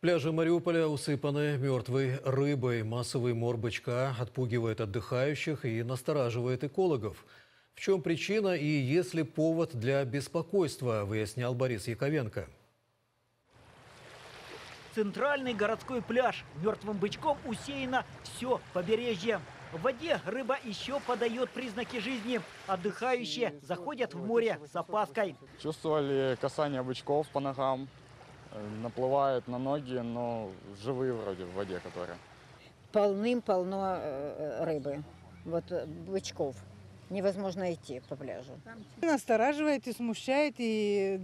Пляжи Мариуполя усыпаны мертвой рыбой. Массовый мор бычка отпугивает отдыхающих и настораживает экологов. В чем причина и есть ли повод для беспокойства, выяснял Борис Яковенко. Центральный городской пляж. Мертвым бычком усеяно все побережье. В воде рыба еще подает признаки жизни. Отдыхающие заходят в море с опаской. Чувствовали касание бычков по ногам, наплывают на ноги, но живые вроде в воде, которые. полным-полно э, рыбы, вот э, бычков. Невозможно идти по пляжу. Настораживает и смущает, и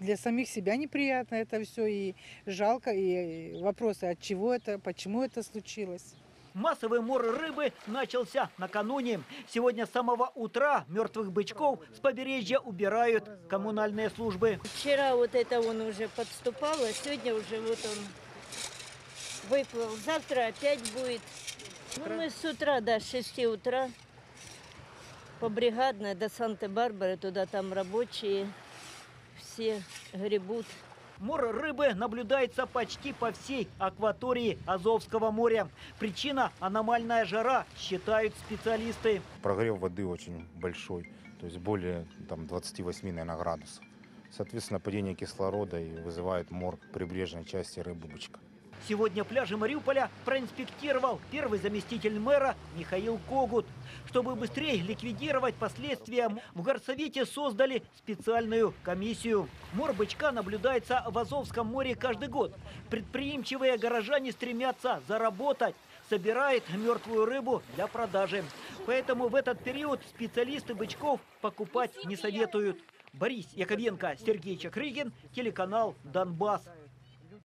для самих себя неприятно это все, и жалко, и вопросы, от чего это, почему это случилось. Массовый мор рыбы начался накануне. Сегодня с самого утра мертвых бычков с побережья убирают коммунальные службы. Вчера вот это он уже подступал, а сегодня уже вот он выплыл. Завтра опять будет. Ну, мы с утра, да, с 6 утра по бригадной до Санты-Барбары, туда там рабочие все гребут. Мор рыбы наблюдается почти по всей акватории Азовского моря. Причина – аномальная жара, считают специалисты. прогрев воды очень большой, то есть более там, 28 наверное, градусов. Соответственно, падение кислорода и вызывает мор прибрежной части рыбы бычка. Сегодня пляжи Мариуполя проинспектировал первый заместитель мэра Михаил Когут. Чтобы быстрее ликвидировать последствия, в горсовете создали специальную комиссию. Мор бычка наблюдается в Азовском море каждый год. Предприимчивые горожане стремятся заработать, собирают мертвую рыбу для продажи. Поэтому в этот период специалисты бычков покупать не советуют. Борис Яковенко, Сергей Чакрыгин, телеканал «Донбасс».